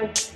Bye.